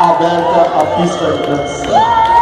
Aberta a pista de dança.